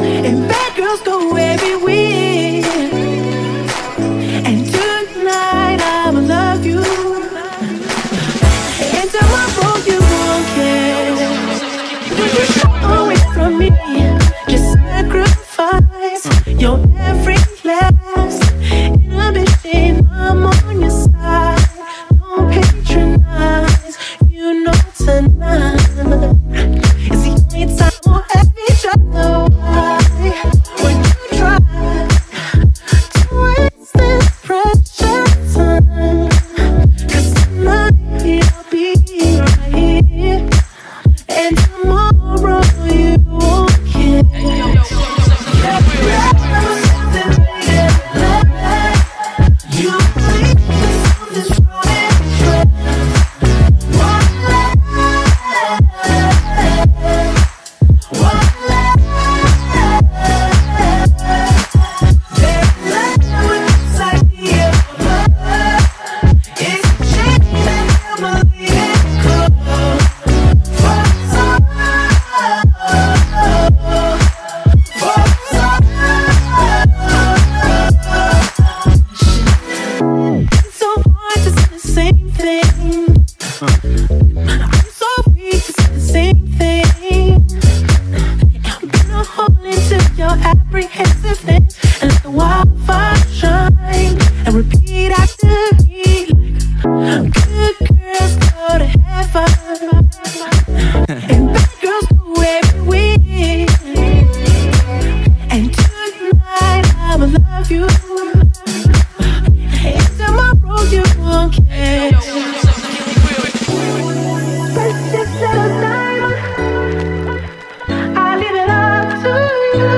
And bad girls go everywhere. you.